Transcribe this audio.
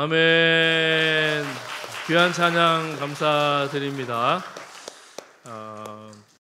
아멘. 귀한 찬양 감사드립니다.